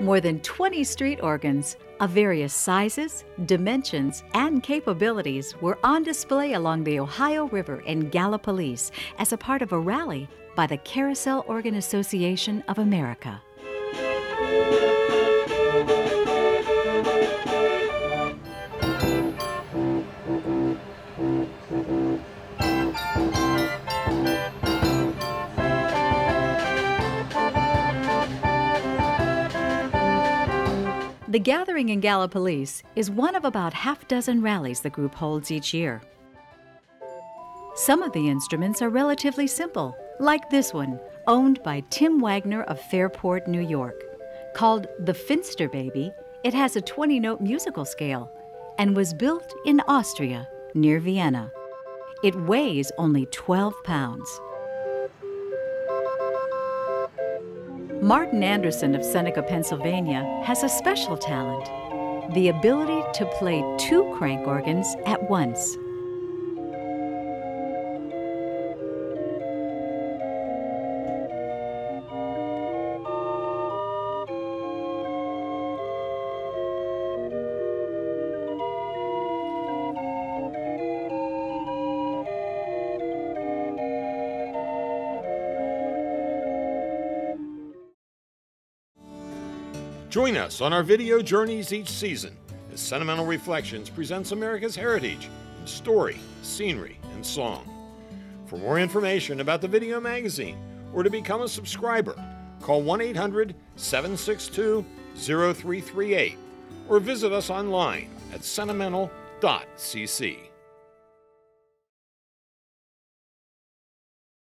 More than 20 street organs of various sizes, dimensions, and capabilities were on display along the Ohio River in Gallipolis as a part of a rally by the Carousel Organ Association of America. The gathering in Gallipolis is one of about half dozen rallies the group holds each year. Some of the instruments are relatively simple, like this one, owned by Tim Wagner of Fairport, New York. Called the Finster Baby, it has a 20 note musical scale and was built in Austria near Vienna. It weighs only 12 pounds. Martin Anderson of Seneca, Pennsylvania, has a special talent the ability to play two crank organs at once. Join us on our video journeys each season as Sentimental Reflections presents America's heritage in story, scenery, and song. For more information about the video magazine or to become a subscriber, call 1 800 762 0338 or visit us online at sentimental.cc.